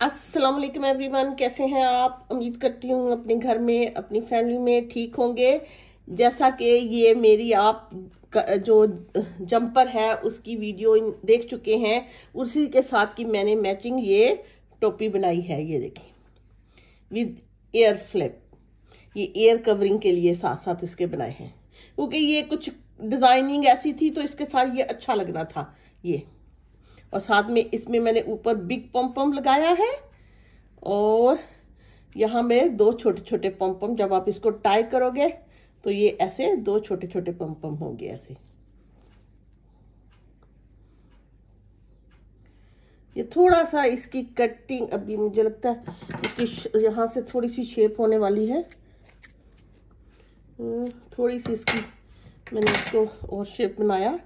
अस्सलाम वालेकुम एवरीवन कैसे हैं आप? उम्मीद करती हूँ अपने घर में, अपनी फैमिली में ठीक होंगे। जैसा कि ये मेरी आप जो जंपर है, उसकी वीडियो देख चुके हैं। उसी के साथ की मैंने मैचिंग ये टोपी बनाई है, ये देखिए। विद एयर फ्लिप ये एयर कवरिंग के लिए साथ साथ इसके बनाए हैं। क्योंकि ये कुछ डिज़ाइनिंग ऐसी थी तो इसके साथ ये अच्छा लगना था, ये। और साथ में इसमें मैंने ऊपर बिग पम पम लगाया है और यहाँ में दो छोटे छोटे पम पम जब आप इसको टाई करोगे तो ये ऐसे दो छोटे छोटे पम पम होंगे ऐसे। ये थोड़ा सा इसकी कटिंग अभी मुझे लगता है इसकी यहाँ से थोड़ी सी शेप होने वाली है। हम्म, थोड़ी सी इसकी मैंने इसको और शेप बनाया।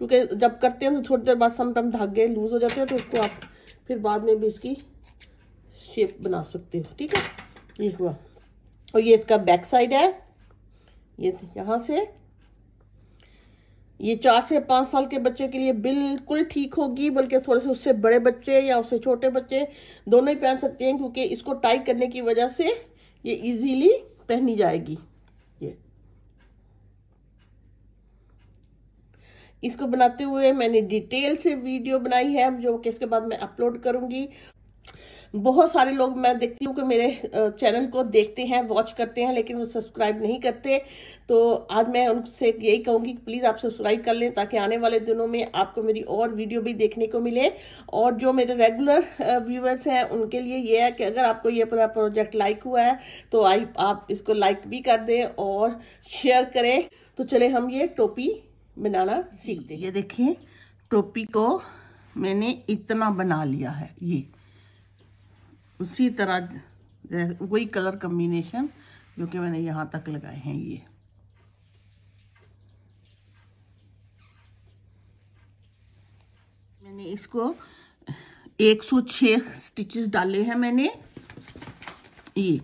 क्योंकि जब करते हैं तो थोड़ी देर बाद समटम धागे लूज हो जाते हैं तो उसको आप फिर बाद में भी इसकी शेप बना सकते हो, ठीक है? ये हुआ। और ये इसका बैक साइड है। ये यहाँ से। ये चार से पाँच साल के बच्चे के लिए बिल्कुल ठीक होगी, बल्कि थोड़े से उससे बड़े बच्चे या उससे छोटे बच्चे दोनों ही पहन सकते हैं, क्योंकि इसको टाई करने की वजह से ये इजीली पहनी जाएगी। इसको बनाते हुए मैंने डिटेल से वीडियो बनाई है, जो कि इसके बाद मैं अपलोड करूँगी। बहुत सारे लोग मैं देखती हूँ कि मेरे चैनल को देखते हैं वॉच करते हैं, लेकिन वो सब्सक्राइब नहीं करते। तो आज मैं उनसे यही कहूँगी कि प्लीज़ आप सब्सक्राइब कर लें, ताकि आने वाले दिनों में आपको मेरी और वीडियो भी देखने को मिले। और जो मेरे रेगुलर व्यूअर्स हैं, उनके लिए ये है कि अगर आपको ये पूरा प्रोजेक्ट लाइक हुआ है तो आप इसको लाइक भी कर दें और शेयर करें। तो चले हम ये टोपी बनाना सीखते ये देखिए, टोपी को मैंने इतना बना लिया है, ये। उसी तरह वही कलर कम्बिनेशन जो कि मैंने यहाँ तक लगाए हैं, ये। मैंने इसको 106 स्टिचेस डाले हैं मैंने, ये।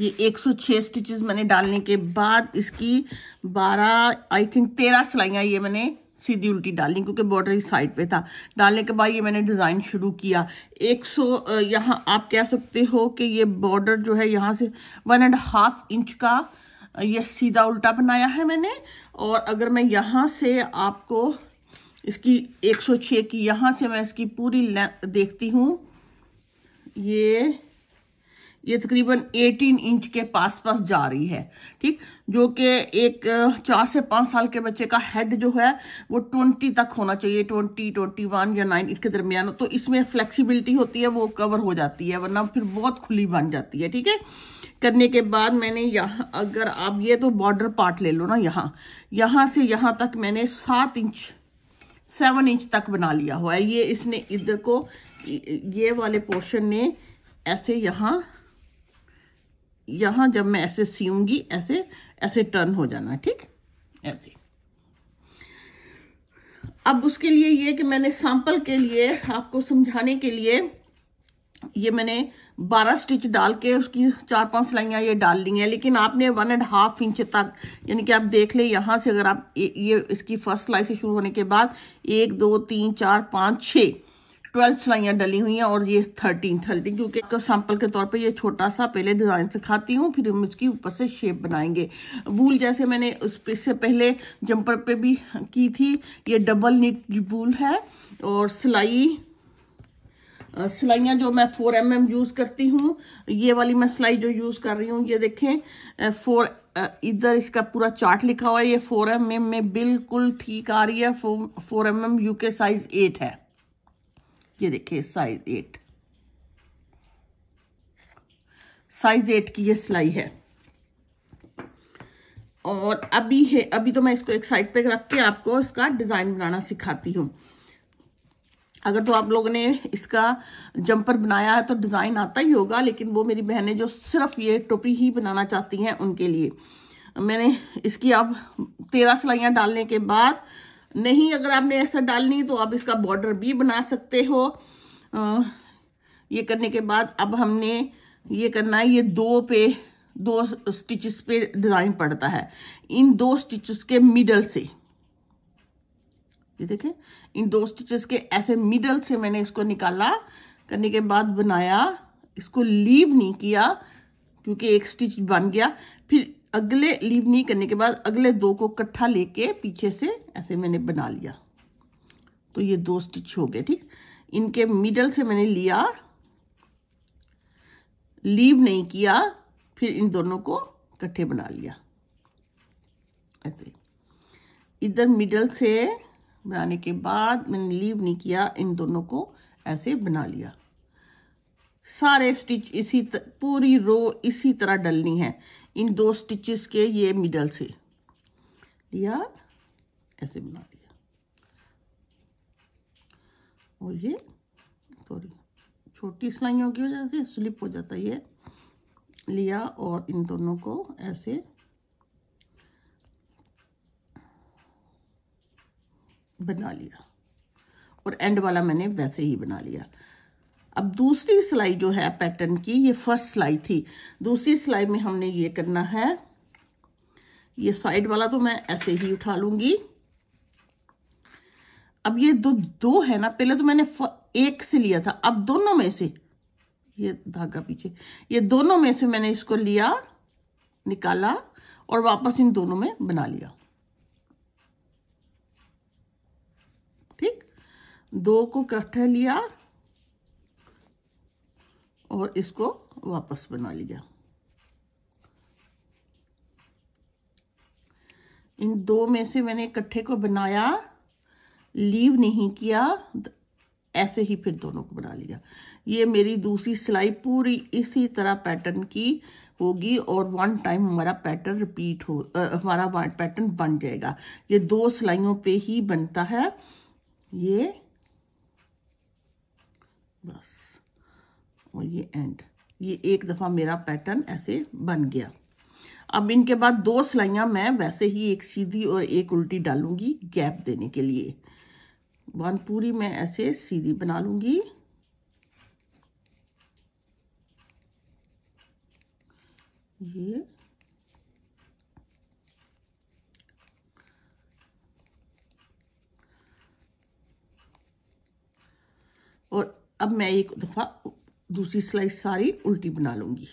ये 106 स्टिचेस मैंने डालने के बाद इसकी 12 आई थिंक 13 सिलाइयाँ ये मैंने सीधी उल्टी डालनी क्योंकि बॉर्डर इस साइड पे था। डालने के बाद ये मैंने डिज़ाइन शुरू किया। 100 सौ यहाँ आप कह सकते हो कि ये बॉर्डर जो है यहाँ से वन एंड हाफ़ इंच का ये सीधा उल्टा बनाया है मैंने। और अगर मैं यहाँ से आपको इसकी 106 की, यहाँ से मैं इसकी पूरी देखती हूँ। ये ये तकरीबन 18 इंच के पास पास जा रही है ठीक? जो कि एक चार से पाँच साल के बच्चे का हेड जो है वो 20 तक होना चाहिए 20, 21 या 9 इसके दरमियान। तो इसमें फ्लेक्सिबिलिटी होती है वो कवर हो जाती है वरना फिर बहुत खुली बन जाती है ठीक है? करने के बाद मैंने यहाँ अगर आप ये तो बॉर्डर पार्ट ले लो ना यहाँ। यहाँ से यहाँ तक मैंने सात इंच सेवन इंच तक बना लिया हुआ है। ये इसने इधर को ये वाले पोर्शन ने ऐसे यहाँ यहाँ जब मैं ऐसे सीऊँगी, ऐसे ऐसे टर्न हो जाना, ठीक? ऐसे। अब उसके लिए ये कि मैंने सैंपल के लिए, आपको समझाने के लिए ये मैंने 12 स्टिच डाल के उसकी चार पाँच सिलाइयाँ ये डाल ली हैं, लेकिन आपने वन एंड हाफ़ इंच तक, यानी कि आप देख ले, यहाँ से अगर आप ये इसकी फ़र्स्ट सिलाई से शुरू होने के बाद, एक, दो, तीन, चार, पाँच छः ट्वेल्व सिलाइयाँ डली हुई हैं और ये थर्टीन थर्टीन, क्योंकि सैंपल के तौर पे ये छोटा सा पहले डिज़ाइन सिखाती हूँ, फिर हम इसकी ऊपर से शेप बनाएँगे। वूल जैसे मैंने उस इससे पहले जंपर पे भी की थी, ये डबल निट वूल है और सिलाई सिलाइयाँ जो मैं फोर एम एम यूज़ करती हूँ, ये वाली मैं सिलाई जो यूज़ कर रही हूँ, ये देखें फोर इधर इसका पूरा चार्ट लिखा हुआ है, ये फोर एम एम में बिल्कुल ठीक आ रही है four M M U K size eight है। ये देखिए साइज़ एट साइज़ एट की ये सिलाई है। और अभी है, अभी तो मैं इसको एक साइड पे रख के आपको इसका डिज़ाइन बनाना सिखाती हूँ। अगर तो आप लोगों ने इसका जंपर बनाया है तो डिज़ाइन आता ही होगा, लेकिन वो मेरी बहनें जो सिर्फ़ ये टोपी ही बनाना चाहती हैं उनके लिए। मैंने इसकी अब तेरह सिलाइयाँ डालने के बाद नहीं अगर आपने ऐसा डालनी तो आप इसका बॉर्डर भी बना सकते हो। आ, ये करने के बाद अब हमने ये करना है ये दो पे दो स्टिचेस पे डिज़ाइन पड़ता है। इन दो स्टिचेस के मिडल से ये देखें इन दो स्टिचेस के ऐसे मिडल से मैंने इसको निकाला। करने के बाद बनाया इसको लीव नहीं किया क्योंकि एक स्टिच बन गया। फिर अगले लीव नहीं करने के बाद अगले दो को इकट्ठा लेके पीछे से ऐसे मैंने बना लिया। तो ये दो स्टिच हो गए, ठीक? इनके मिडल से मैंने लिया लीव नहीं किया, फिर इन दोनों को इकट्ठे बना लिया। ऐसे। इधर मिडल से बनाने के बाद मैंने लीव नहीं किया, इन दोनों को ऐसे बना लिया। सारे स्टिच इसी तर, पूरी रो इसी तरह डलनी है। इन दो स्टिचेस के ये मिडल से। लिया? ऐसे बना लिया और ये थोड़ी छोटी सिलाइयों की वजह से स्लिप हो जाता है ये। लिया और इन दोनों को ऐसे। बना लिया। और एंड वाला मैंने वैसे ही बना लिया। अब दूसरी सिलाई जो है पैटर्न की, ये फ़र्स्ट सिलाई थी। दूसरी सिलाई में हमने ये करना है। ये साइड वाला तो मैं ऐसे ही उठा लूँगी। अब ये दो दो है ना, पहले तो मैंने एक से लिया था, अब दोनों में से, ये धागा पीछे, ये दोनों में से मैंने इसको लिया, निकाला और वापस इन दोनों में बना लिया। ठीक? दो को इकट्ठा लिया और इसको वापस बना लिया। इन दो में से मैंने इकट्ठे को बनाया लीव नहीं किया ऐसे ही फिर दोनों को बना लिया। ये मेरी दूसरी सिलाई पूरी इसी तरह पैटर्न की होगी और वन टाइम हमारा पैटर्न रिपीट हो आ, हमारा पैटर्न बन जाएगा। ये दो सिलाइयों पे ही बनता है। ये बस। और ये एंड ये एक दफ़ा मेरा पैटर्न ऐसे बन गया. अब इनके बाद दो सिलाइयाँ मैं वैसे ही एक सीधी और एक उल्टी डालूँगी गैप देने के लिए. वन पूरी मैं ऐसे सीधी बना लूँगी. ये. और अब मैं एक दफ़ा दूसरी स्लाइस सारी उल्टी बना लूँगी।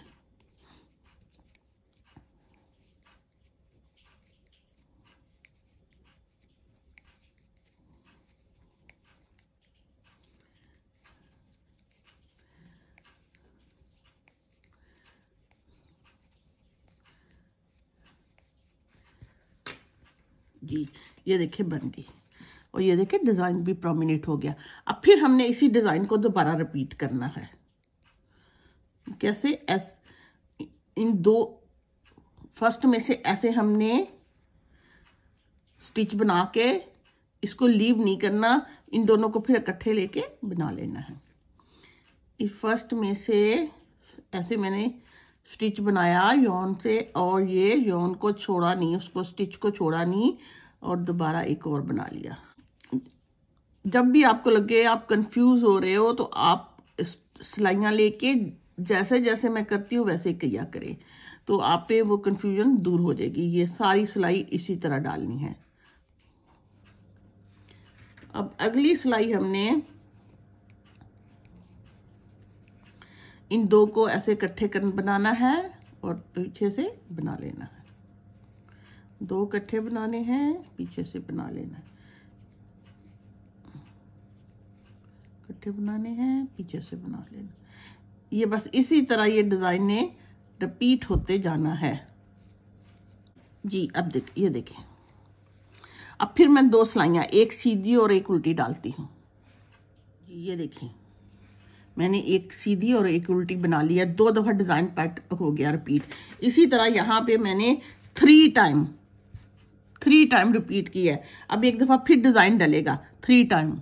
जी, ये देखिए बन गई। और ये देखिए डिज़ाइन भी प्रोमिनेट हो गया। अब फिर हमने इसी डिज़ाइन को दोबारा रिपीट करना है। कैसे एस, इन दो, फ़र्स्ट में से ऐसे हमने स्टिच बना के इसको लीव नहीं करना, इन दोनों को फिर इकट्ठे लेके बना लेना है। इस फ़र्स्ट में से ऐसे मैंने स्टिच बनाया, यौन से, और ये यौन को छोड़ा नहीं, उसको स्टिच को छोड़ा नहीं, और दोबारा एक और बना लिया। जब भी आपको लगे आप कंफ्यूज हो रहे हो तो आप सिलाइयाँ लेके जैसे जैसे मैं करती हूँ, वैसे किया करें। तो आप पे वो कंफ्यूजन दूर हो जाएगी। ये सारी सिलाई इसी तरह डालनी है। अब अगली सिलाई हमने इन दो को ऐसे इकट्ठे कर बनाना है और पीछे से बना लेना है। दो इकट्ठे बनाने हैं, पीछे से बना लेना है। इकट्ठे बनाने हैं, पीछे से बना लेना ये बस इसी तरह ये डिज़ाइन ने रिपीट होते जाना है। जी, अब देख, ये देखें। अब फिर मैं दो सिलाइयाँ, एक सीधी और एक उल्टी डालती हूँ। जी, ये देखें। मैंने एक सीधी और एक उल्टी बना लिया। दो दफ़ा डिज़ाइन पैट हो गया रिपीट इसी तरह यहाँ पे मैंने three time three time repeat किया है। अब एक दफ़ा फिर design डलेगा। Three time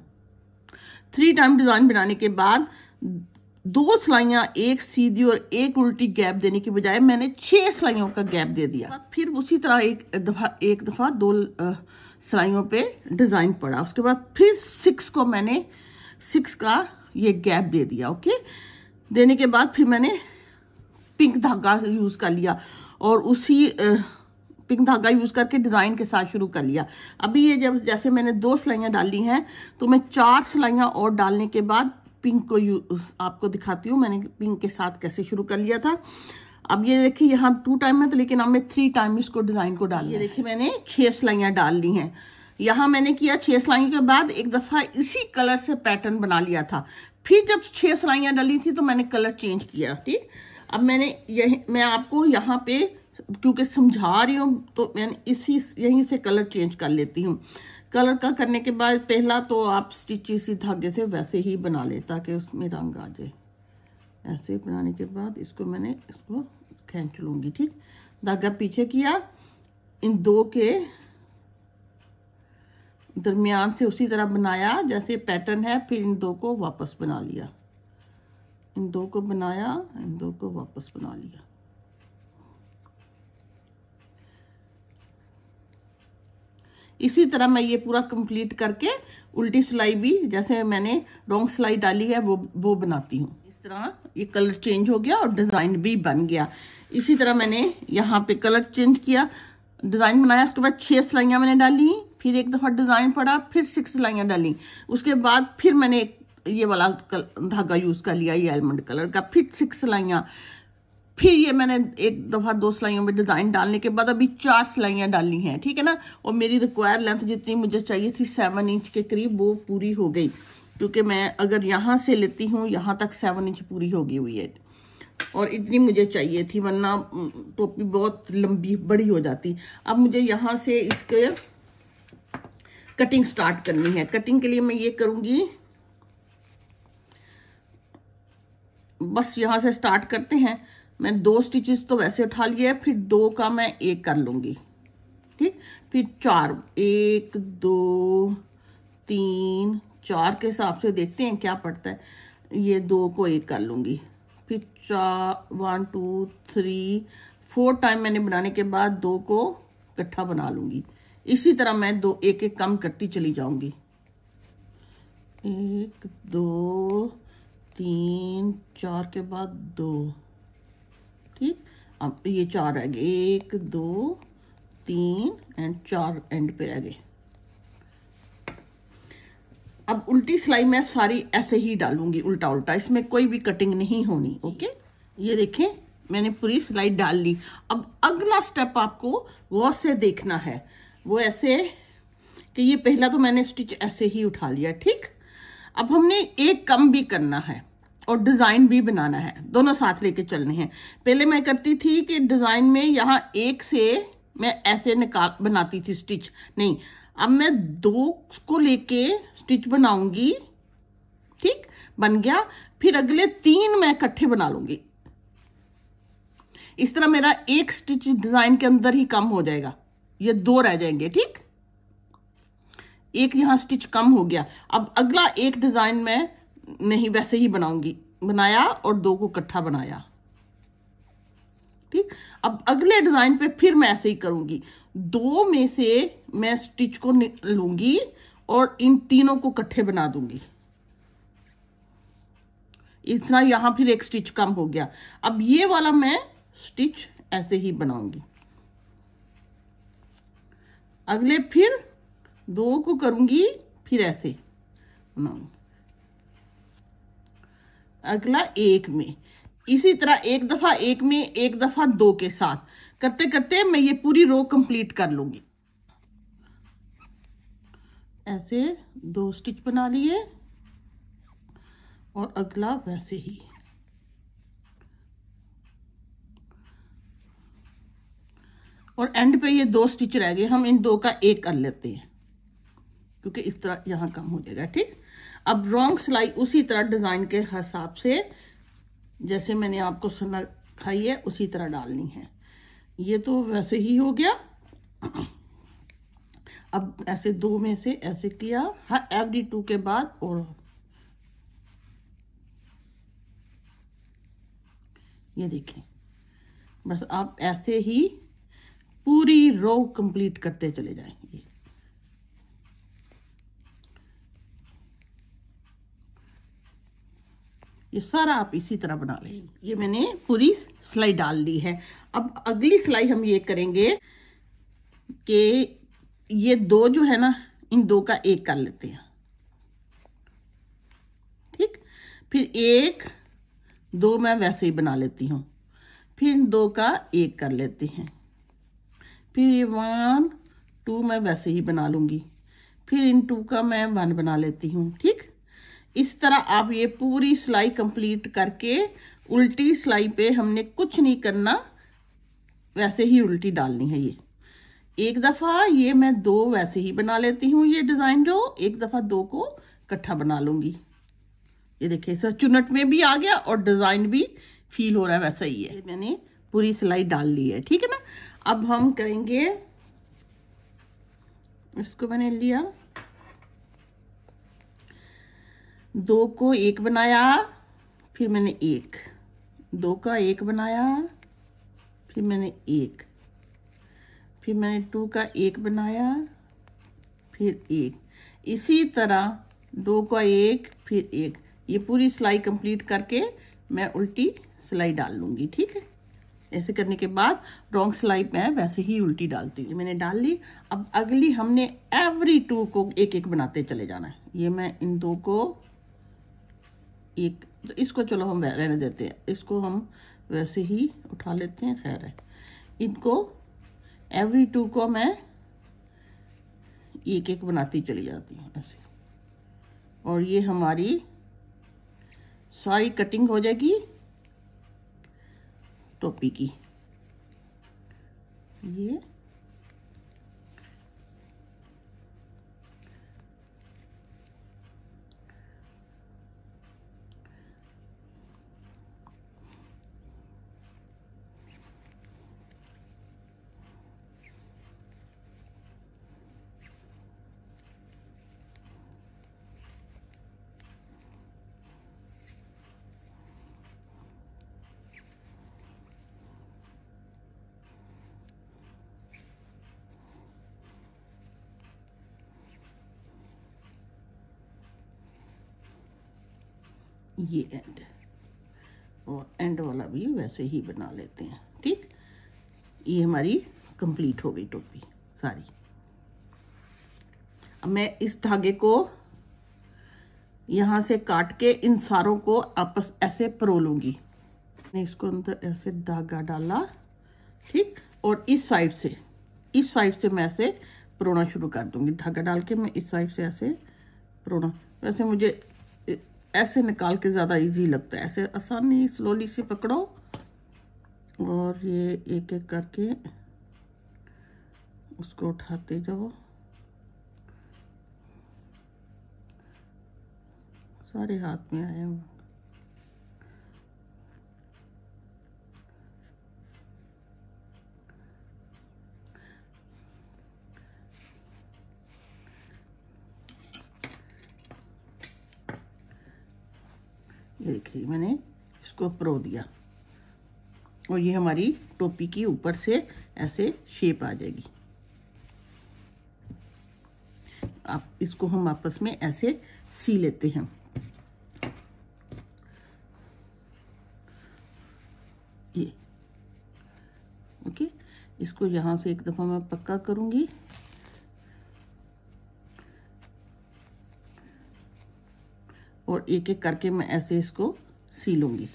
three time design बनाने के बाद दो सिलाइयाँ, एक सीधी और एक उल्टी गैप देने की बजाय मैंने छह सिलाइयों का गैप दे दिया। फिर उसी तरह एक दफ़ा एक दफ़ा दो सिलाइयों पे डिज़ाइन पड़ा। उसके बाद फिर सिक्स को मैंने सिक्स का ये गैप दे दिया, ओके? देने के बाद फिर मैंने पिंक धागा यूज़ कर लिया और उसी पिंक धागा यूज़ करके डिज़ाइन के साथ शुरू कर लिया। अभी ये जब, जैसे मैंने दो सिलाइयाँ डाली हैं तो मैं चार सिलाइयाँ और डालने के बाद पिंक को यू आपको दिखाती हूँ मैंने पिंक के साथ कैसे शुरू कर लिया था। अब ये देखिए यहाँ टू टाइम है तो लेकिन अब मैं थ्री टाइम इसको डिज़ाइन को डाल ये देखिए मैंने छह सिलाइयाँ डाल ली हैं। यहाँ मैंने किया छह सिलाइयों के बाद एक दफ़ा इसी कलर से पैटर्न बना लिया था। फिर जब छह सिलाइयाँ डली थी तो मैंने कलर चेंज किया ठीक? अब मैंने यही मैं आपको यहाँ पे क्योंकि समझा रही हूँ तो मैंने इसी यहीं से कलर चेंज कर लेती हूँ। कलर का करने के बाद पहला तो आप स्टिच इसी धागे से वैसे ही बना ले ताकि उसमें रंग आ जाए। ऐसे बनाने के बाद इसको मैंने इसको खींच लूँगी, ठीक? धागा पीछे किया। इन दो के दरमियान से उसी तरह बनाया जैसे पैटर्न है, फिर इन दो को वापस बना लिया। इन दो को बनाया, इन दो को वापस बना लिया। इसी तरह मैं ये पूरा कंप्लीट करके उल्टी सिलाई भी, जैसे मैंने रॉन्ग सिलाई डाली है, वो वो बनाती हूँ। इस तरह ये कलर चेंज हो गया और डिज़ाइन भी बन गया। इसी तरह मैंने यहाँ पे कलर चेंज किया। डिज़ाइन बनाया, उसके बाद छह सिलाइयाँ मैंने डाली, फिर एक दफ़ा डिज़ाइन पड़ा फिर सिक्स सिलाइयाँ डाली। उसके बाद फिर मैंने ये वाला धागा यूज़ कर लिया, ये एलमंड कलर का, फिर सिक्स सिलाइयाँ। फिर ये मैंने एक दफ़ा दो सिलाइयों में डिज़ाइन डालने के बाद अभी चार सिलाइयाँ डाली हैं, ठीक है ना? और मेरी रिक्वायर लेंथ जितनी मुझे चाहिए थी सेवन इंच के करीब, वो पूरी हो गई। क्योंकि मैं अगर यहाँ से लेती हूँ, यहाँ तक सेवन इंच पूरी होगी हुई है। और इतनी मुझे चाहिए थी, वरना टोपी बहुत लंबी, बड़ी हो जाती। अब मुझे यहाँ से इसके कटिंग स्टार्ट करनी है। कटिंग के लिए मैं ये करूँगी। बस यहाँ से स्टार्ट करते हैं। मैं दो स्टिचेस तो वैसे उठा लिया है, फिर दो का मैं एक कर लूँगी। ठीक? फिर चार, एक, दो, तीन, चार के हिसाब से देखते हैं क्या पड़ता है। ये दो को एक कर लूँगी। फिर चार one two three four time मैंने बनाने के बाद दो को इकट्ठा बना लूँगी। इसी तरह मैं दो, एक एक कम करती चली जाऊँगी। एक, दो, तीन, चार के बाद दो। ठीक अब ये चार रह गए। एक, दो, तीन एंड चार एंड पे रह गए। अब उल्टी सिलाई मैं सारी ऐसे ही डालूँगी उल्टा उल्टा इसमें कोई भी कटिंग नहीं होनी ओके ये देखें, मैंने पूरी सिलाई डाल ली। अब अगला स्टेप आपको गौर से देखना है। वो ऐसे कि ये पहला तो मैंने स्टिच ऐसे ही उठा लिया, ठीक? अब हमने एक कम भी करना है। और डिज़ाइन भी बनाना है। दोनों साथ लेके चलने हैं। पहले मैं करती थी कि डिज़ाइन में यहाँ एक से मैं ऐसे निकाल, बनाती थी स्टिच। नहीं, अब मैं दो को लेके स्टिच बनाऊँगी। ठीक? बन गया। फिर अगले तीन मैं इकट्ठे बना लूँगी। इस तरह मेरा एक स्टिच डिज़ाइन के अंदर ही कम हो जाएगा। ये दो रह जाएँगे। ठीक? एक यहाँ स्टिच कम हो गया। अब अगला एक डिज़ाइन में नहीं वैसे ही बनाऊँगी। बनाया और दो को इकट्ठा बनाया। ठीक? अब अगले डिज़ाइन पे फिर मैं ऐसे ही करूँगी। दो में से मैं स्टिच को लूँगी और इन तीनों को इकट्ठे बना दूँगी। इतना यहाँ फिर एक स्टिच कम हो गया। अब ये वाला मैं स्टिच ऐसे ही बनाऊँगी। अगले फिर दो को करूँगी, फिर ऐसे बनाऊँगी। अगला एक में। इसी तरह एक दफ़ा एक में, एक दफ़ा दो के साथ। करते करते मैं ये पूरी रो कंप्लीट कर लूँगी। ऐसे दो स्टिच बना लिए। और अगला वैसे ही। और एंड पे ये दो स्टिच रह गए। हम इन दो का एक कर लेते हैं। क्योंकि इस तरह यहाँ कम हो जाएगा, ठीक? अब रॉन्ग सिलाई उसी तरह डिज़ाइन के हिसाब से, जैसे मैंने आपको सुना, खाई है, उसी तरह डालनी है। ये तो वैसे ही हो गया। अब ऐसे दो में से ऐसे किया हर डी टू के बाद और ये देखें बस आप ऐसे ही पूरी रो कंप्लीट करते चले जाएँगे। ये सारा आप इसी तरह बना लें। ये मैंने पूरी सिलाई डाल दी है। अब अगली सिलाई हम ये करेंगे कि ये दो जो है ना, इन दो का एक कर लेते हैं। ठीक? फिर एक, दो मैं वैसे ही बना लेती हूँ। फिर इन दो का एक कर लेते हैं। फिर ये वन टू मैं वैसे ही बना लूँगी। फिर इन टू का मैं वन बना लेती हूँ। ठीक? इस तरह आप ये पूरी सिलाई कंप्लीट करके उल्टी सिलाई पे हमने कुछ नहीं करना, वैसे ही उल्टी डालनी है ये। एक दफ़ा ये मैं दो वैसे ही बना लेती हूँ ये डिज़ाइन जो एक दफ़ा दो को इकट्ठा बना लूँगी। ये देखिए, सर, चुनट में भी आ गया और डिज़ाइन भी फील हो रहा है वैसा ही है। मैंने पूरी सिलाई डाल ली है, ठीक है ना? अब हम करेंगे, इसको मैंने लिया। दो को एक बनाया, फिर मैंने एक। दो का एक बनाया, फिर मैंने एक। फिर मैंने टू का एक बनाया, फिर एक। इसी तरह दो का एक, फिर एक। ये पूरी सिलाई कंप्लीट करके मैं उल्टी सिलाई डाल लूँगी, ठीक है? ऐसे करने के बाद रॉन्ग सिलाई मैं वैसे ही उल्टी डालती हूँ। मैंने डाल ली। अब अगली हमने एवरी टू को एक एक बनाते चले जाना है। ये मैं इन दो को एक तो इसको चलो हम रहने देते हैं। इसको हम वैसे ही उठा लेते हैं, खैर है। इनको एवरी टू को मैं एक एक बनाती चली जाती हूँ, ऐसे। और ये हमारी सारी कटिंग हो जाएगी टोपी की। ये ये एंड और एंड वाला भी वैसे ही बना लेते हैं, ठीक? ये हमारी कंप्लीट हो गई टोपी, सारी। अब मैं इस धागे को यहाँ से काट के इन सारों को आपस ऐसे परो लूँगी इसको अंदर ऐसे धागा डाला, ठीक? और इस साइड से, इस साइड से मैं ऐसे परोना शुरू कर दूँगी। धागा डाल के मैं इस साइड से ऐसे परोना, वैसे मुझे ऐसे निकाल के ज़्यादा इजी लगता है। ऐसे आसानी स्लोली से पकड़ो। और ये एक एक करके उसको उठाते जाओ। सारे हाथ में आए हुए। ये देखिए मैंने इसको प्रो दिया। और ये हमारी टोपी की ऊपर से ऐसे शेप आ जाएगी। आप इसको हम आपस में ऐसे सी लेते हैं। ये, ओके? इसको यहाँ से एक दफ़ा मैं पक्का करूँगी। और एक एक करके मैं ऐसे इसको सी लूँगी।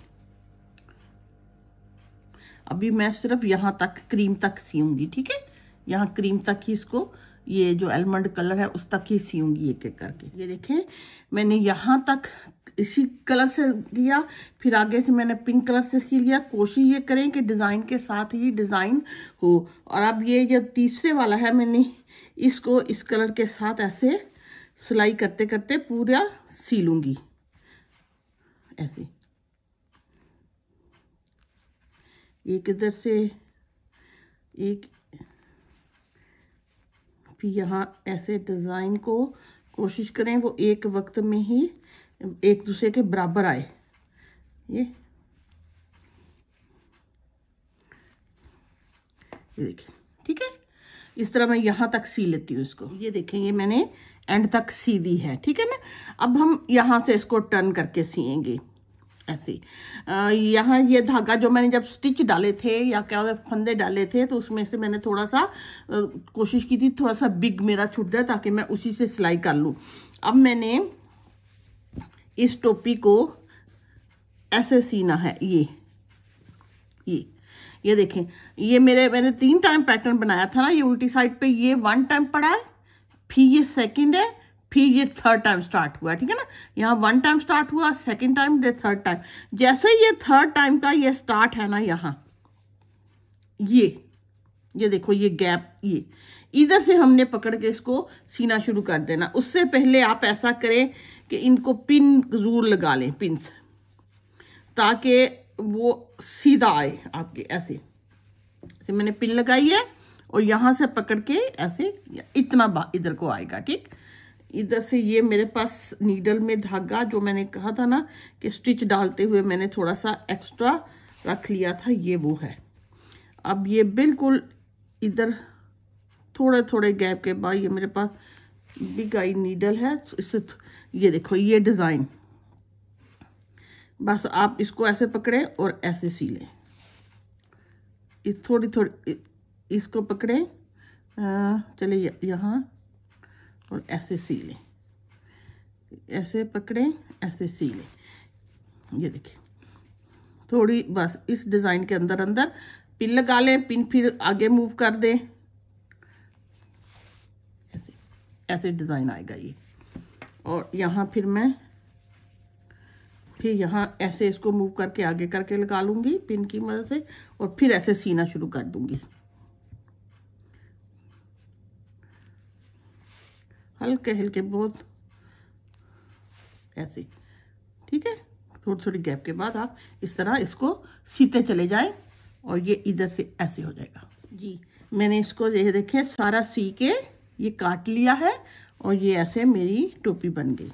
अभी मैं सिर्फ़ यहाँ तक क्रीम तक सीऊँगी, ठीक है? यहाँ क्रीम तक ही इसको, ये जो एलमंड कलर है, उस तक ही सीऊँगी एक एक करके। ये देखें, मैंने यहाँ तक इसी कलर से किया, फिर आगे से मैंने पिंक कलर से सी लिया। कोशिश ये करें कि डिज़ाइन के साथ ही डिज़ाइन हो। और अब ये जो तीसरे वाला है, मैंने इसको इस कलर के साथ ऐसे सिलाई करते करते पूरा सी लूँगी। ऐसे। एक इधर से, एक फिर यहाँ ऐसे डिज़ाइन को कोशिश करें, वो एक वक्त में ही एक दूसरे के बराबर आए। ये। ये देखिए, ठीक है? इस तरह मैं यहाँ तक सी लेती हूँ इसको। ये देखें, ये मैंने एंड तक सी दी है, ठीक है ना? अब हम यहाँ से इसको टर्न करके सिएँगे, ऐसे यहाँ ये धागा जो मैंने जब स्टिच डाले थे या क्या होता फंदे डाले थे तो उसमें से मैंने थोड़ा सा कोशिश की थी थोड़ा सा बिग मेरा छूट जाए ताकि मैं उसी से सिलाई कर लूँ। अब मैंने इस टोपी को ऐसे सीना है, ये ये ये देखें। ये मेरे, मैंने तीन टाइम पैटर्न बनाया था ना, ये उल्टी साइड पे ये वन टाइम पड़ा है फिर ये सेकंड है फिर ये थर्ड टाइम स्टार्ट हुआ, ठीक है ना? यहाँ वन टाइम स्टार्ट हुआ सेकंड टाइम ये थर्ड टाइम जैसे ये थर्ड टाइम का ये स्टार्ट है ना यहाँ, ये ये देखो, ये गैप ये। इधर से हमने पकड़ के इसको सीना शुरू कर देना। उससे पहले आप ऐसा करें कि इनको पिन ज़रूर लगा लें पिन से ताकि वो सीधा आए आपके, ऐसे। मैंने पिन लगाई है और यहाँ से पकड़ के ऐसे इतना इधर को आएगा, ठीक? इधर से ये मेरे पास नीडल में धागा, जो मैंने कहा था ना कि स्टिच डालते हुए मैंने थोड़ा सा एक्स्ट्रा रख लिया था, ये वो है। अब ये बिल्कुल इधर थोड़े थोड़े गैप के बाद ये मेरे पास बिग आई नीडल है इससे ये देखो, ये डिज़ाइन बस आप इसको ऐसे पकड़े और ऐसे सी लें थोड़ी थोड़ी इसको पकड़े चले यहाँ, और ऐसे सी लें। ऐसे पकड़े, ऐसे सी लें। ये देखिए, थोड़ी बस इस डिज़ाइन के अंदर अंदर पिन लगा लें, पिन फिर आगे मूव कर दें। ऐसे ऐसे डिज़ाइन आएगा ये। और यहाँ फिर मैं, फिर यहाँ ऐसे इसको मूव करके आगे करके लगा लूँगी पिन की मदद से, और फिर ऐसे सीना शुरू कर दूँगी। हल्के हल्के बहुत ऐसे। ठीक है? थोड़ी थोड़ी गैप के बाद आप इस तरह इसको सीते चले जाएँ और ये इधर से ऐसे हो जाएगा। जी, मैंने इसको ये देखे, सारा सी के ये काट लिया है और ये ऐसे मेरी टोपी बन गई।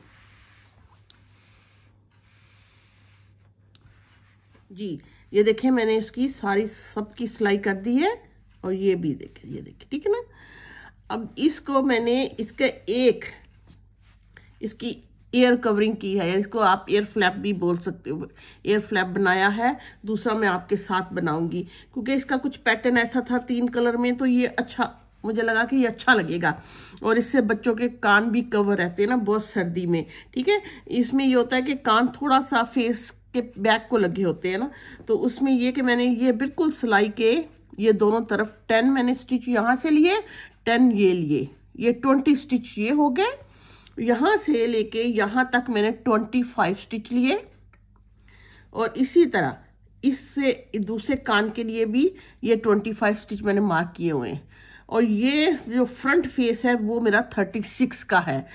जी, ये देखें मैंने इसकी सारी सबकी सिलाई कर दी है और ये भी देखे, ये देखे। ठीक है ना? अब इसको मैंने इसके एक, इसकी एयर कवरिंग की है इसको आप एयर फ्लैप भी बोल सकते हो। एयर फ्लैप बनाया है, दूसरा मैं आपके साथ बनाऊँगी। क्योंकि इसका कुछ पैटर्न ऐसा था तीन कलर में तो ये अच्छा मुझे लगा कि ये अच्छा लगेगा। और इससे बच्चों के कान भी कवर रहते हैं ना, बहुत सर्दी में, ठीक है? इसमें ये होता है कि कान थोड़ा सा फेस के बैक को लगे होते हैं ना तो उसमें ये कि मैंने ये बिल्कुल सिलाई के, ये दोनों तरफ़ टेन मैंने स्टिच यहाँ से लिए टेन ये लिए। ये ट्वेंटी स्टिच ये हो गए। यहाँ से लेके यहाँ तक मैंने ट्वेंटी फाइव स्टिच लिए। और इसी तरह इससे दूसरे कान के लिए भी ये ट्वेंटी फाइव स्टिच मैंने मार्क किए हुए हैं। और ये जो फ्रंट फेस है, वो मेरा थर्टी सिक्स का है।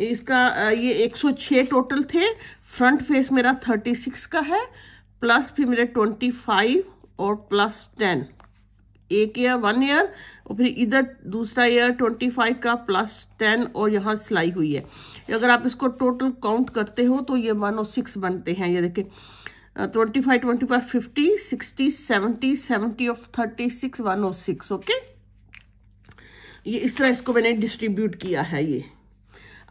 इसका ये एक सौ छः टोटल थे। फ्रंट फेस मेरा थर्टी सिक्स का है। प्लस फिर मेरे ट्वेंटी फाइव और प्लस टेन एक ईयर वन ईयर और फिर इधर दूसरा ईयर ट्वेंटी फाइव का प्लस टेन और यहाँ सिलाई हुई है। अगर आप इसको टोटल काउंट करते हो तो ये वन और सिक्स बनते हैं। ये देखें twenty five twenty five fifty sixty seventy seventy of thirty six one और सिक्स ओके ये इस तरह इसको मैंने डिस्ट्रीब्यूट किया है ये।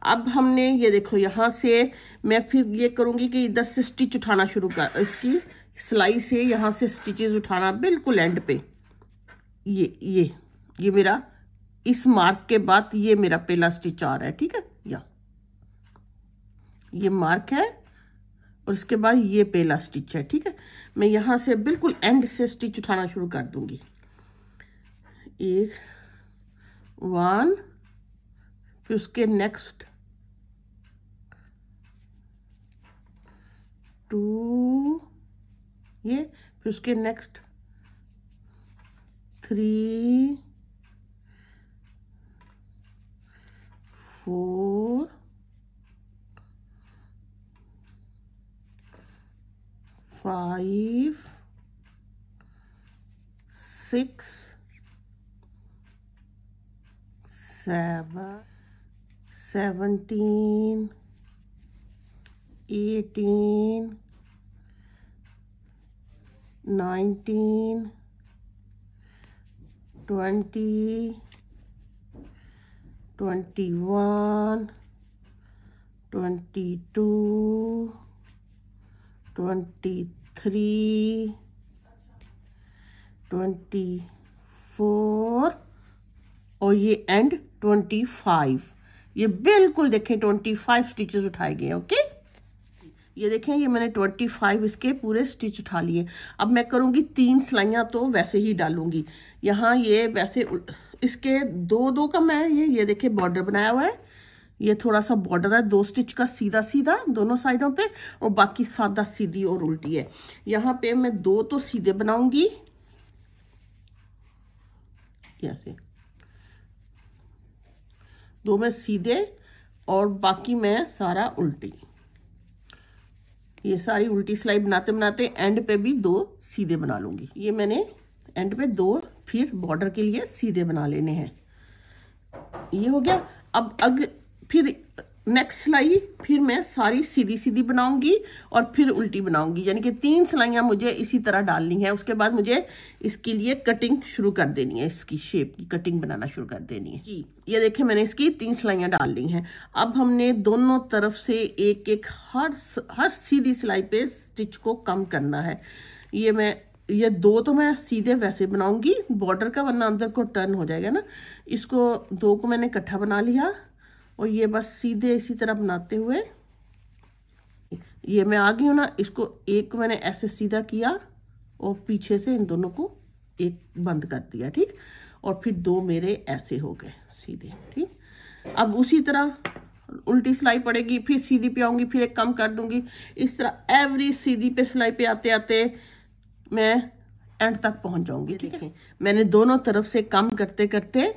अब हमने, ये देखो यहाँ से मैं फिर ये करूँगी कि इधर से स्टिच उठाना शुरू कर, इसकी सिलाई से यहाँ से स्टिचेस उठाना बिल्कुल एंड पे। ये ये ये मेरा, इस मार्क के बाद ये मेरा पहला स्टिच आ रहा है, ठीक है? या। ये मार्क है और इसके बाद ये पहला स्टिच है, ठीक है? मैं यहाँ से बिल्कुल एंड से स्टिच उठाना शुरू कर दूँगी। एक वन फिर उसके नेक्स्ट टू ये, फिर उसके next three, four, five, six, seven, seventeen, eighteen, nineteen. 20 21 22 23 24 और ये एंड 25 ये बिल्कुल देखें 25 स्टिचेस उठाए गए ओके okay? ये देखें, ये मैंने ट्वेंटी फाइव इसके पूरे स्टिच उठा लिए। अब मैं करूँगी तीन सिलाइयाँ तो वैसे ही डालूँगी। यहाँ ये वैसे इसके दो दो का मैं ये ये देखिए बॉर्डर बनाया हुआ है। ये थोड़ा सा बॉर्डर है, दो स्टिच का सीधा सीधा दोनों साइडों पे और बाकी सादा सीधी और उल्टी है। यहाँ पे मैं दो तो सीधे बनाऊँगी। ऐसे दो में सीधे और बाकी मैं सारा उल्टी। ये सारी उल्टी सिलाई बनाते बनाते एंड पे भी दो सीधे बना लूँगी। ये मैंने एंड पे दो, फिर बॉर्डर के लिए सीधे बना लेने हैं। ये हो गया। अब अग फिर नेक्स्ट सिलाई फिर मैं सारी सीधी सीधी बनाऊँगी और फिर उल्टी बनाऊँगी। यानी कि तीन सिलाइयाँ मुझे इसी तरह डालनी है। उसके बाद मुझे इसके लिए कटिंग शुरू कर देनी है। इसकी शेप की कटिंग बनाना शुरू कर देनी है। जी। ये देखें मैंने इसकी तीन सिलाइयाँ डाल ली हैं। अब हमने दोनों तरफ़ से एक एक हर हर सीधी सिलाई पे स्टिच को कम करना है। ये मैं ये दो तो मैं सीधे वैसे बनाऊँगी। बॉर्डर का वरना अंदर को टर्न हो जाएगा ना। इसको दो को मैंने इकट्ठा बना लिया। और ये बस सीधे इसी तरह बनाते हुए। ये मैं आ गई हूँ ना इसको एक मैंने ऐसे सीधा किया और पीछे से इन दोनों को एक बंद कर दिया ठीक? और फिर दो मेरे ऐसे हो गए सीधे ठीक? अब उसी तरह उल्टी सिलाई पड़ेगी फिर सीधी पे आऊँगी फिर एक कम कर दूँगी। इस तरह एवरी सीधी पे सिलाई पे आते आते मैं एंड तक पहुँच जाऊँगी ठीक है। मैंने दोनों तरफ़ से कम करते करते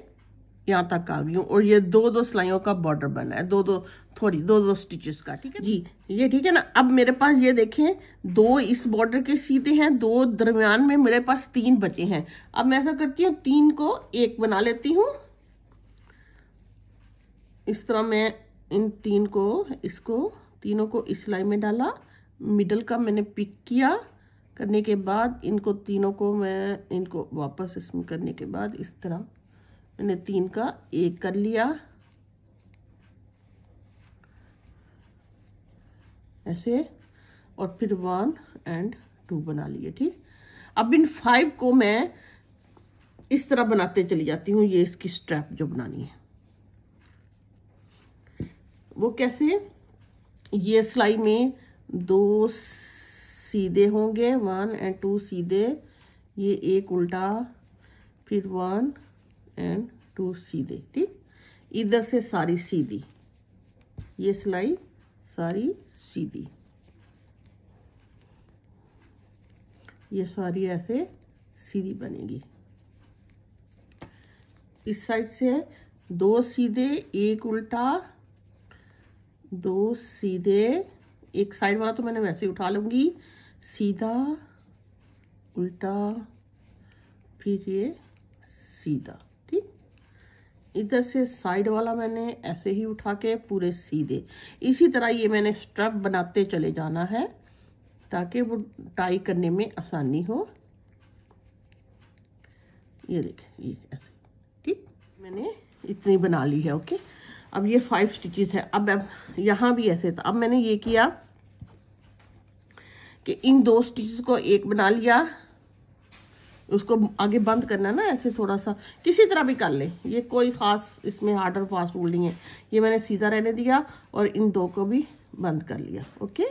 यहाँ तक आ गई हूँ। और ये दो दो सिलाइयों का बॉर्डर बना है। दो दो थोड़ी दो दो स्टिचेस का, ठीक है? जी, ये ठीक है ना? अब मेरे पास ये देखें, दो इस बॉर्डर के सीधे हैं, दो दरमियान में मेरे पास तीन बचे हैं। अब मैं ऐसा करती हूँ, तीन को एक बना लेती हूँ। इस तरह मैं इन तीन को, इसको, तीनों को इस सिलाई में डाला। मिडल का मैंने पिक किया। करने के बाद इनको, तीनों को मैं इनको वापस इसमें करने के बाद इस तरह मैंने तीन का एक कर लिया। ऐसे। और फिर वन एंड टू बना लिए, ठीक? अब इन फाइव को मैं इस तरह बनाते चली जाती हूँ, ये इसकी स्ट्रैप जो बनानी है। वो कैसे? ये सिलाई में दो सीधे होंगे वन एंड टू सीधे, ये एक उल्टा, फिर वन एंड टू सीधे ठीक? इधर से सारी सीधी। ये सिलाई, सारी सीधी। ये सारी ऐसे सीधी बनेगी। इस साइड से दो सीधे, एक उल्टा, दो सीधे। एक साइड वाला तो मैंने वैसे ही उठा लूँगी। सीधा, उल्टा, फिर ये सीधा। इधर से साइड वाला मैंने ऐसे ही उठा के पूरे सीधे। इसी तरह ये मैंने स्ट्रप बनाते चले जाना है, ताकि वो टाई करने में आसानी हो। ये देखें, ये ऐसे, ठीक? मैंने इतनी बना ली है, ओके? अब ये फाइव स्टिचेस है। अब अब यहाँ भी ऐसे था। अब मैंने ये किया कि इन दो स्टिचेस को एक बना लिया। उसको आगे बंद करना ना ऐसे थोड़ा सा, किसी तरह भी कर ले। ये कोई ख़ास इसमें हार्ड और फास्ट रूल नहीं है। ये मैंने सीधा रहने दिया और इन दो को भी बंद कर लिया ओके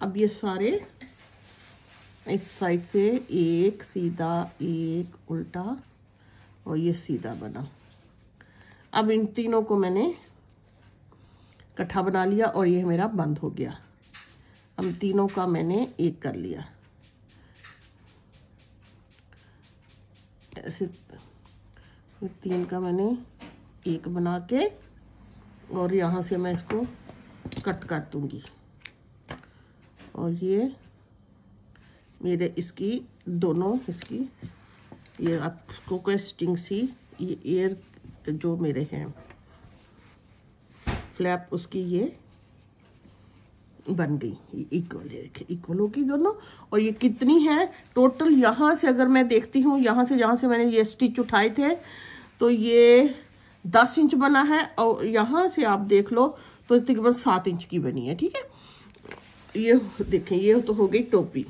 अब ये सारे इस साइड से एक, सीधा एक, उल्टा और ये सीधा बना। अब इन तीनों को मैंने इकट्ठा बना लिया और ये मेरा बंद हो गया। अब तीनों का मैंने एक कर लिया। ऐसे तीन का मैंने एक बना के और यहाँ से मैं इसको कट कर दूँगी। और ये मेरे इसकी दोनों इसकी ये आपको कोई स्टिंग सी ये एयर जो मेरे हैं। फ्लैप उसकी ये बन गई इक्वल है इक्वल होगी दोनों। और ये कितनी है? टोटल यहाँ से अगर मैं देखती हूँ यहाँ से जहाँ से मैंने ये स्टिच उठाए थे तो ये दस इंच बना है और यहाँ से आप देख लो तो तकरीबन सात इंच की बनी है ठीक है? ये देखें ये तो हो गई टोपी।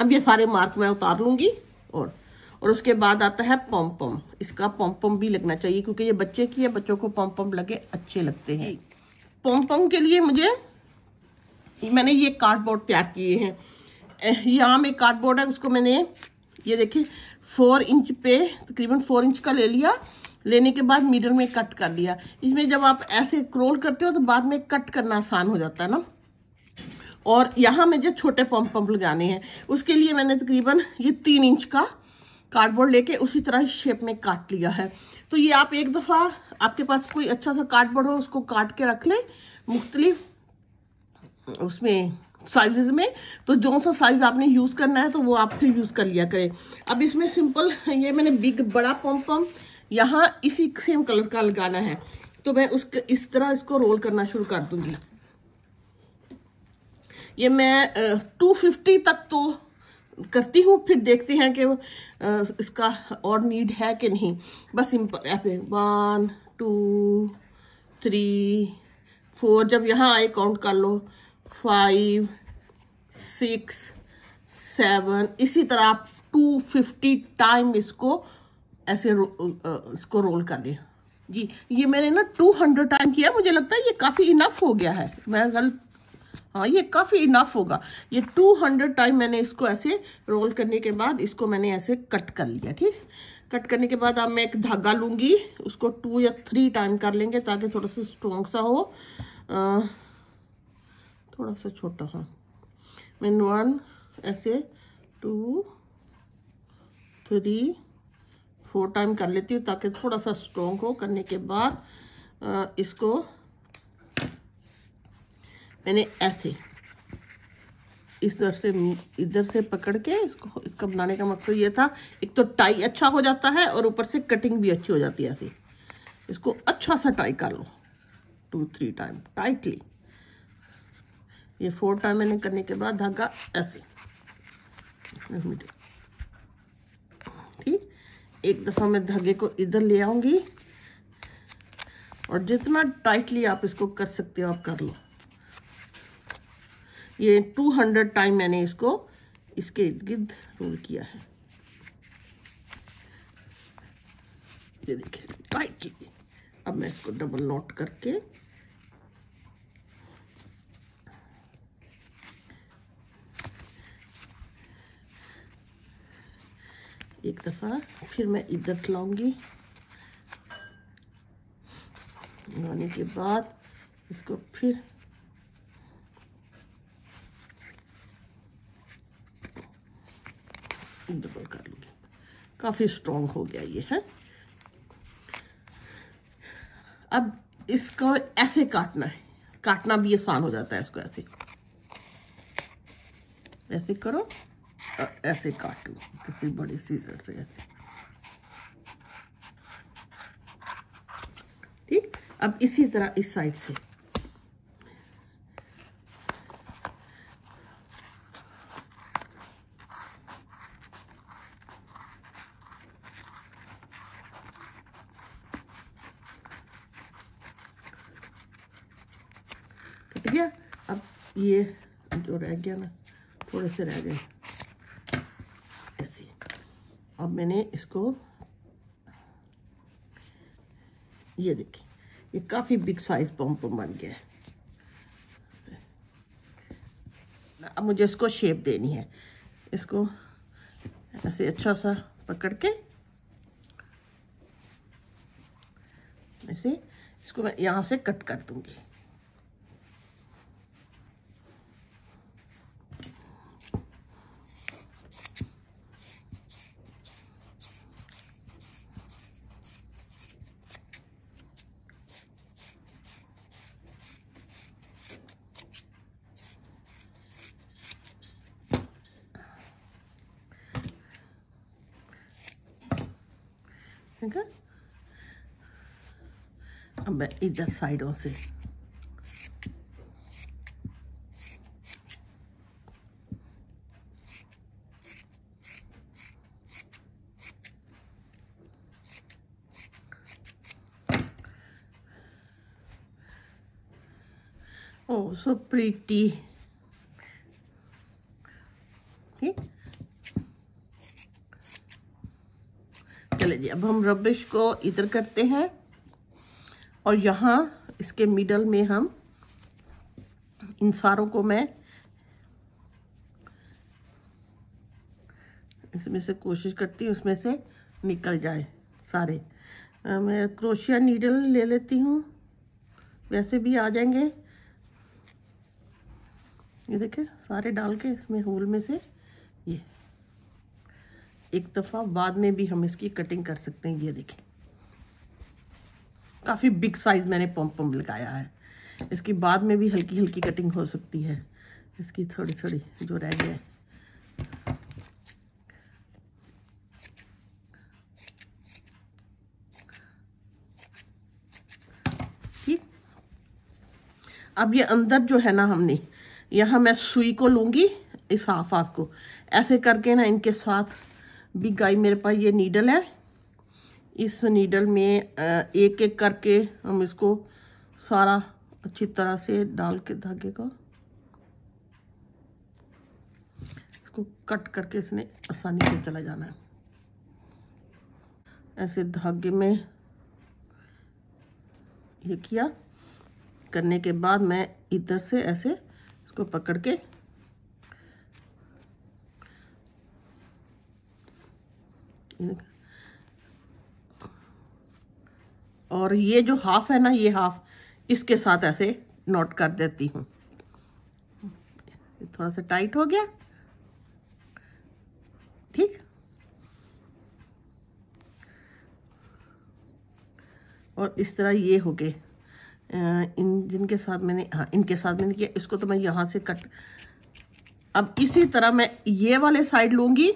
अब ये सारे मार्क मैं उतार लूँगी और और उसके बाद आता है पम पम इसका पम पम भी लगना चाहिए क्योंकि ये बच्चे की है बच्चों को पम पम लगे अच्छे लगते हैं। पम पम के लिए मुझे मैंने ये कार्डबोर्ड तैयार किए हैं। यहाँ में कार्डबोर्ड है, उसको मैंने, ये देखिए फोर इंच पे, तकरीबन फोर इंच का ले लिया। लेने के बाद मीडर में कट कर लिया। इसमें जब आप ऐसे क्रोल करते हो तो बाद में कट करना आसान हो जाता है ना। और यहाँ में जो छोटे पंप पंप लगाने हैं, उसके लिए मैंने तकरीबन ये तीन इंच का कार्डबोर्ड लेके उसी तरह शेप में काट लिया है। तो ये आप एक दफ़ा, आपके पास कोई अच्छा सा कार्डबोर्ड हो, उसको काट के रख लें, मुख्तलिफ़ उसमें साइजेज में तो जो सा साइज़ आपने यूज़ करना है तो वो आप फिर यूज़ कर लिया करें। अब इसमें सिंपल ये मैंने बिग बड़ा पम्प पम्प यहाँ इसी सेम कलर का लगाना है। तो मैं उस इस तरह इसको रोल करना शुरू कर दूँगी। ये मैं टू फिफ्टी तक तो करती हूँ, फिर देखते हैं कि इसका और नीड है कि नहीं। बस simple one two three four जब यहाँ आए काउंट कर लो। फाइव सिक्स सेवन इसी तरह आप टू फिफ्टी टाइम इसको ऐसे रो, इसको रोल कर लें जी ये मैंने ना टू हंड्रेड टाइम किया मुझे लगता है ये काफ़ी इनफ हो गया है। मैं गलत हाँ ये काफ़ी इनफ होगा। ये टू हंड्रेड टाइम मैंने इसको ऐसे रोल करने के बाद इसको मैंने ऐसे कट कर लिया ठीक? कट करने के बाद अब मैं एक धागा लूँगी उसको टू या थ्री टाइम कर लेंगे ताकि थोड़ा सा स्ट्रॉन्ग सा हो। आ, थोड़ा सा छोटा हाँ मैं वन ऐसे टू थ्री फोर टाइम कर लेती हूँ ताकि थोड़ा सा स्ट्रॉन्ग हो करने के बाद इसको मैंने ऐसे इस तरह से, इधर से पकड़ के इसको, इसका बनाने का मकसद ये था, एक तो टाई अच्छा हो जाता है और ऊपर से कटिंग भी अच्छी हो जाती है ऐसे। इसको अच्छा सा टाई कर लो। टू थ्री टाइम टाइटली ये फोर टाइम मैंने करने के बाद धागा ऐसे। ठीक? एक दफ़ा मैं धागे को इधर ले आऊँगी। और जितना टाइटली आप इसको कर सकते हो, आप कर लो। ये 200 टाइम मैंने इसको, इसके इर्द गिर्द रोल किया है। ये देखिए टाइटली अब मैं इसको डबल नोट करके एक दफ़ा, फिर मैं इधर लाऊँगी लाने के बाद इसको फिर डबल कर लूँगी। काफ़ी स्ट्रॉन्ग हो गया ये, है? अब इसको ऐसे काटना है। काटना भी आसान हो जाता है इसको ऐसे। ऐसे करो। ऐसे काट लो किसी बड़ी सीजर से। ऐसे ठीक? अब इसी तरह इस साइड से। गया अब ये जो रह गया ना, थोड़े से रह गए। मैंने इसको, ये देखिए, ये काफ़ी बिग साइज़ पंप बन गया है। अब मुझे इसको शेप देनी है। इसको ऐसे अच्छा सा पकड़ के, ऐसे इसको मैं यहाँ से कट कर दूँगी ठीक है अब मैं इधर साइडों से। Oh, so pretty. ठीक? चले जी अब हम रबिश को इधर करते हैं। और यहाँ, इसके मिडल में हम, इन सारों को मैं, इसमें से कोशिश करती हूँ उसमें से निकल जाए सारे। मैं क्रोशिया नीडल ले लेती हूँ। वैसे भी आ जाएँगे। ये देखे सारे डाल के इसमें होल में से ये। एक दफ़ा बाद में भी हम इसकी कटिंग कर सकते हैं, ये देखें काफ़ी बिग साइज़ मैंने पम्प पम्प लगाया है। इसकी बाद में भी हल्की हल्की कटिंग हो सकती है। इसकी थोड़ी थोड़ी जो रह गया ठीक अब ये अंदर जो है ना हमने, यहाँ मैं सुई को लूँगी इस हाफ़ हाफ़ को। ऐसे करके ना इनके साथ भी गाय मेरे पास ये नीडल है। इस नीडल में एक एक करके हम इसको सारा अच्छी तरह से डाल के धागे को इसको कट करके इसने आसानी से चला जाना है। ऐसे धागे में ये किया। करने के बाद मैं इधर से ऐसे इसको पकड़ के और ये जो हाफ़ है ना, ये हाफ़ इसके साथ ऐसे नोट कर देती हूँ। थोड़ा सा टाइट हो गया। ठीक? और इस तरह ये हो गए। इन जिनके साथ मैंने हाँ इनके साथ मैंने किया, इसको तो मैं यहाँ से कट अब इसी तरह मैं ये वाले साइड लूँगी,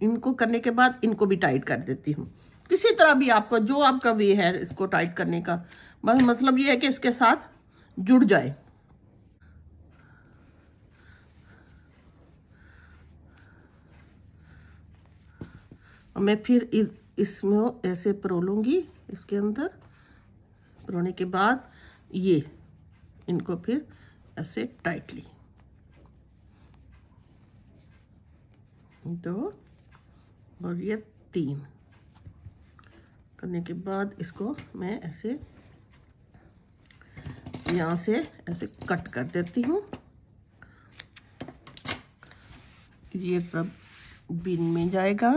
इनको करने के बाद इनको भी टाइट कर देती हूँ। किसी तरह भी आपका, जो आपका वे है इसको टाइट करने का। बस मतलब ये है कि इसके साथ जुड़ जाए। और मैं फिर इसमें ऐसे परो लूँगी इसके अंदर। परोने के बाद ये, इनको फिर ऐसे टाइटली दो, और ये तीन। करने के बाद इसको मैं ऐसे यहाँ से ऐसे कट कर देती हूँ। ये सब बिन में जाएगा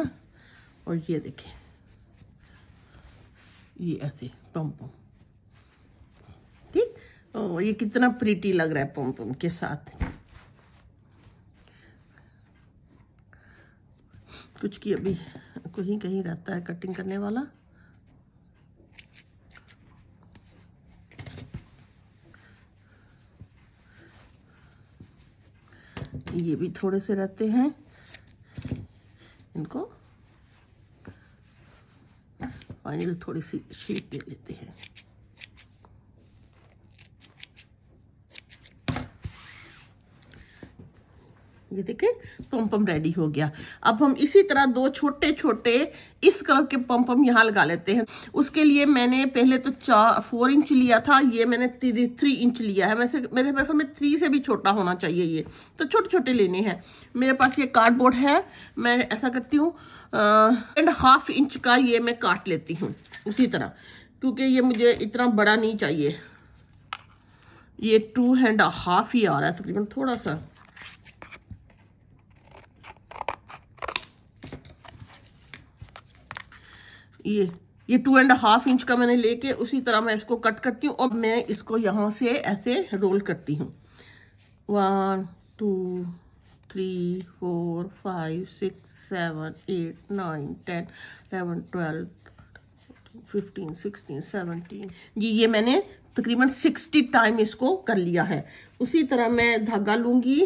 और ये देखें, ये ऐसे पम पम। ठीक? ओ, ये कितना प्रीटी लग रहा है पम पम के साथ। कुछ की अभी कहीं कहीं रहता है कटिंग करने वाला। ये भी थोड़े से रहते हैं। इनको फाइनल थोड़ी सी शीट दे लेते हैं। ये देखें पम पम रेडी हो गया। अब हम इसी तरह दो छोटे छोटे इस कलर के पम पम यहाँ लगा लेते हैं। उसके लिए मैंने पहले तो चार फोर इंच लिया था, ये मैंने थ्री थ्री इंच लिया है। वैसे मेरे मेरे में थ्री से भी छोटा होना चाहिए ये। तो छोटे छोटे लेने हैं। मेरे पास ये कार्डबोर्ड है। मैं ऐसा करती हूँ एंड हाफ़ इंच का ये मैं काट लेती हूँ उसी तरह। क्योंकि ये मुझे इतना बड़ा नहीं चाहिए। ये टू एंड हाफ़ ही आ रहा है, तकरीबन थोड़ा सा। ये ये टू एंड हाफ़ इंच का मैंने लेके उसी तरह मैं इसको कट करती हूँ और मैं इसको यहाँ से ऐसे रोल करती हूँ। One two three four five six seven eight nine ten eleven twelve fifteen sixteen seventeen जी, ये मैंने तकरीबन सिक्सटी टाइम इसको कर लिया है। उसी तरह मैं धागा लूँगी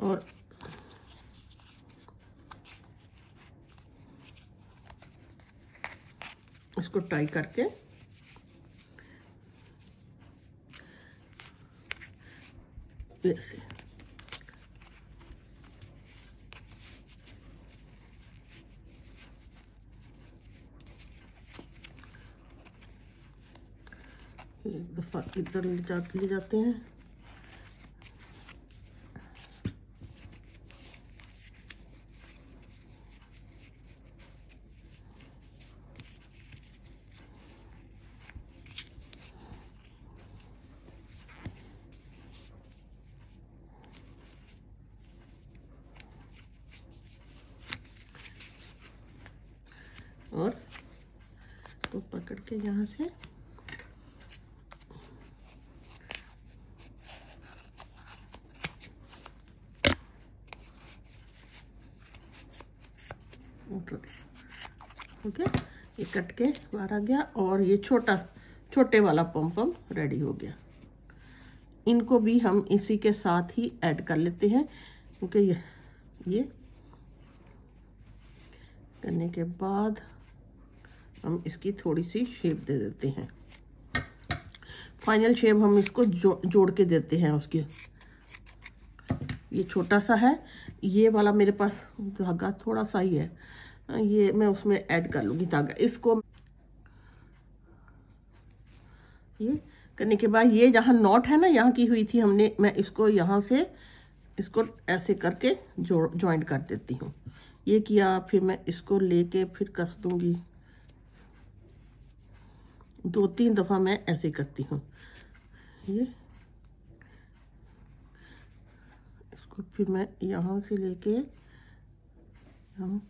और इसको टाई करके। ऐसे एक दफ़ा इधर ले जा ले जाते हैं और तो पकड़ के यहाँ से ओके। ये कट के बाहर आ गया और ये छोटा, छोटे वाला पम पम रेडी हो गया। इनको भी हम इसी के साथ ही ऐड कर लेते हैं। क्योंकि ये ये करने के बाद हम इसकी थोड़ी सी शेप दे देते हैं। फाइनल शेप हम इसको जो, जोड़ के देते हैं उसकी। ये छोटा सा है। ये वाला मेरे पास धागा थोड़ा सा ही है। ये मैं उसमें ऐड कर लूँगी धागा। इसको ये करने के बाद ये जहाँ नॉट है ना यहाँ की हुई थी हमने मैं इसको यहाँ से इसको ऐसे करके जो ज्वाइंट कर देती हूँ। ये किया फिर मैं इसको लेके फिर कस दूँगी। दो तीन दफ़ा मैं ऐसे करती हूँ। ये। इसको फिर मैं यहाँ से लेके, यहाँ।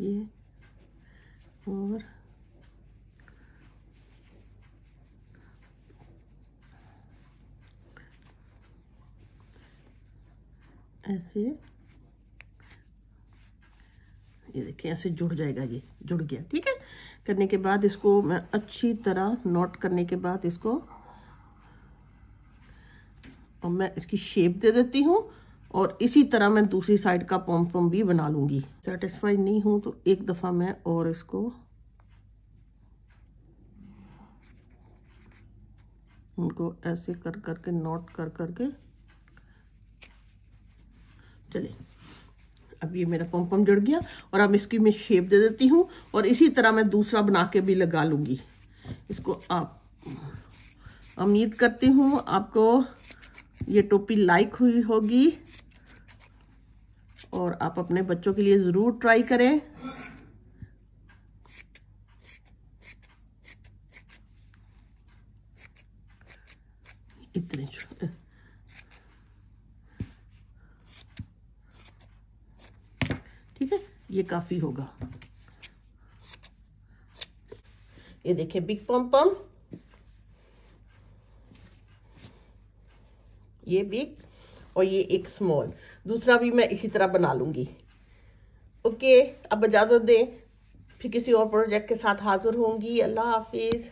ये और ऐसे। ये देखिए, ऐसे जुड़ जाएगा ये, जुड़ गया, ठीक है? करने के बाद इसको मैं अच्छी तरह नोट करने के बाद इसको, और मैं इसकी शेप दे देती हूँ, और इसी तरह मैं दूसरी साइड का पम पम भी बना लूँगी। सेटिस्फाई नहीं हूँ तो एक दफ़ा मैं और इसको उनको ऐसे कर, करके नोट कर, करके चलिए। अब ये मेरा पम पम जुड़ गया और अब इसकी मैं शेप दे देती हूँ और इसी तरह मैं दूसरा बना के भी लगा लूँगी। इसको आप उम्मीद करती हूँ आपको ये टोपी लाइक हुई होगी और आप अपने बच्चों के लिए ज़रूर ट्राई करें इतने ठीक है ये काफ़ी होगा। ये देखिए बिग पम पम ये बिग और ये एक स्मॉल दूसरा भी मैं इसी तरह बना लूँगी। ओके अब इजाज़त दें। फिर किसी और प्रोजेक्ट के साथ हाजिर होंगी। अल्लाह हाफिज़।